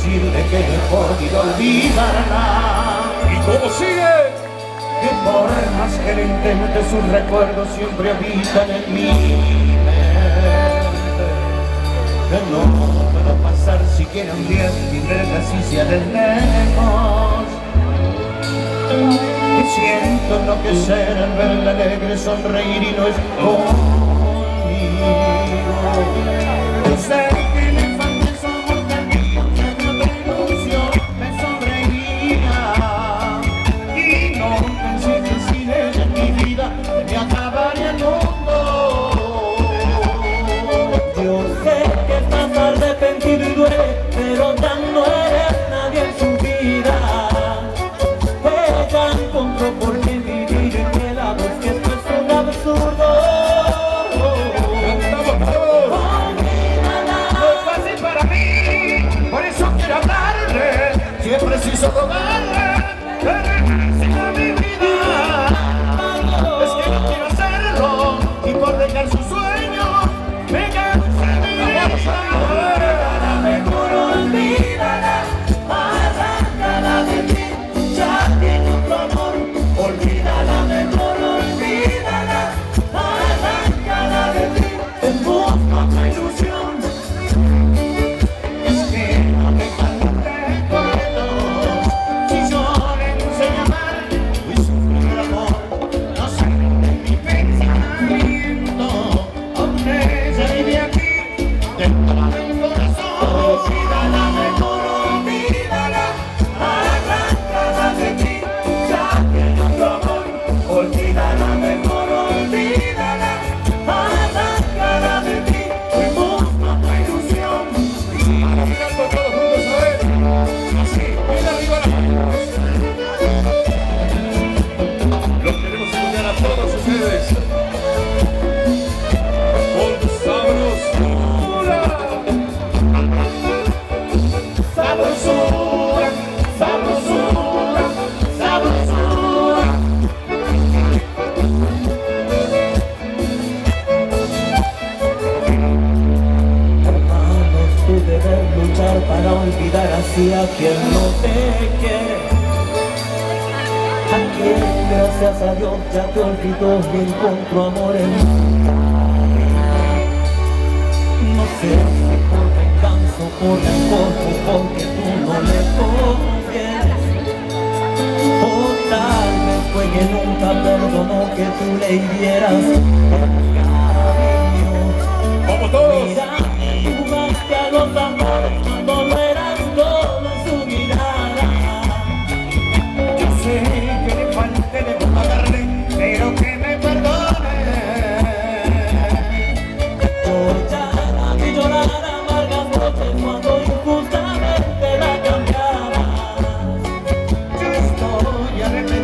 decirle que mejor digo olvidarla. ¿Y cómo sigue? Que por más que lo intente, sus recuerdos siempre habitan en mi mente. Que no puedo pasar siquiera un día sin verla si sea de lejos. Que siento enloquecer al verla alegre, sonreír y no es conmigo. otro por corazón, gira la memoria. para olvidar así a quien no te quiere. A quien gracias a Dios ya te olvidó y encuentro amor en no sé si por venganza o por rencor porque tú no le confieres. O tal vez fue que nunca perdonó que tú le hirieras cariño mira, We are.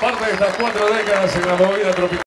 parte de estas cuatro décadas en la movida tropical.